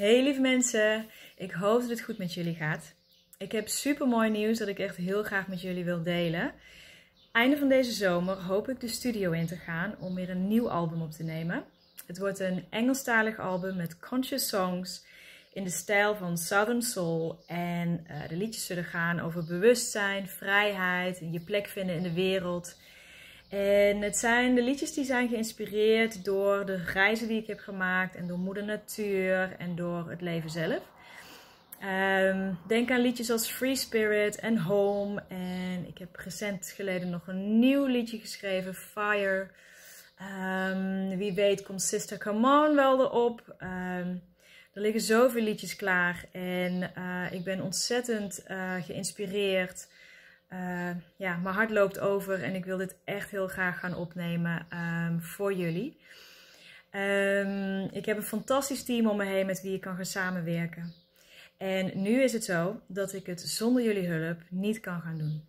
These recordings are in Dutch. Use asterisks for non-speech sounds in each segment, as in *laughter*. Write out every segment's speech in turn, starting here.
Hey lieve mensen, ik hoop dat het goed met jullie gaat. Ik heb super mooi nieuws dat ik echt heel graag met jullie wil delen. Einde van deze zomer hoop ik de studio in te gaan om weer een nieuw album op te nemen. Het wordt een Engelstalig album met conscious songs in de stijl van Southern Soul. En uh, de liedjes zullen gaan over bewustzijn, vrijheid, je plek vinden in de wereld. En het zijn de liedjes die zijn geïnspireerd door de reizen die ik heb gemaakt en door moeder natuur en door het leven zelf. Um, denk aan liedjes als Free Spirit en Home. En ik heb recent geleden nog een nieuw liedje geschreven, Fire. Um, wie weet komt Sister Come On wel erop. Um, er liggen zoveel liedjes klaar en uh, ik ben ontzettend uh, geïnspireerd uh, ja, mijn hart loopt over en ik wil dit echt heel graag gaan opnemen um, voor jullie. Um, ik heb een fantastisch team om me heen met wie ik kan gaan samenwerken. En nu is het zo dat ik het zonder jullie hulp niet kan gaan doen.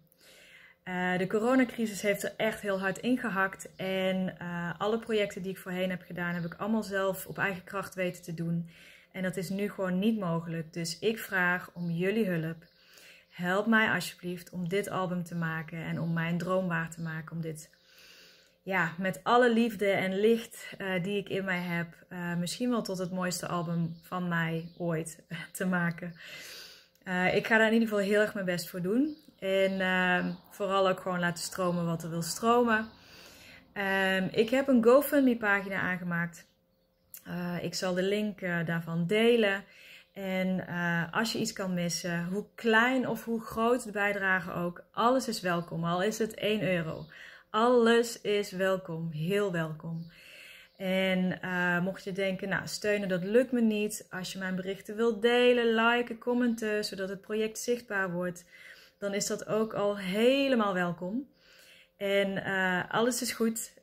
Uh, de coronacrisis heeft er echt heel hard ingehakt. En uh, alle projecten die ik voorheen heb gedaan, heb ik allemaal zelf op eigen kracht weten te doen. En dat is nu gewoon niet mogelijk. Dus ik vraag om jullie hulp help mij alsjeblieft om dit album te maken en om mijn droom waar te maken. Om dit ja, met alle liefde en licht uh, die ik in mij heb, uh, misschien wel tot het mooiste album van mij ooit *laughs* te maken. Uh, ik ga daar in ieder geval heel erg mijn best voor doen. En ehm, vooral ook gewoon laten stromen wat er wil stromen. Ehm, ik heb een GoFundMe pagina aangemaakt. ik zal de link daarvan delen. En uh, als je iets kan missen, hoe klein of hoe groot de bijdrage ook, alles is welkom. Al is het 1 euro. Alles is welkom. Heel welkom. En uh, mocht je denken, nou steunen dat lukt me niet. Als je mijn berichten wilt delen, liken, commenten, zodat het project zichtbaar wordt. Dan is dat ook al helemaal welkom. En uh, alles is goed.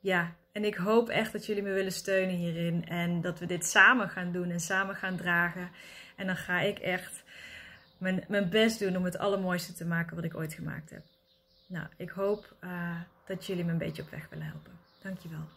Ja, en ik hoop echt dat jullie me willen steunen hierin. En dat we dit samen gaan doen en samen gaan dragen. En dan ga ik echt mijn, mijn best doen om het allermooiste te maken wat ik ooit gemaakt heb. Nou, ik hoop uh, dat jullie me een beetje op weg willen helpen. Dankjewel.